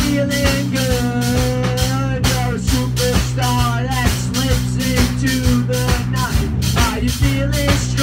feeling good. are superstar that slips into the night. You feeling strong?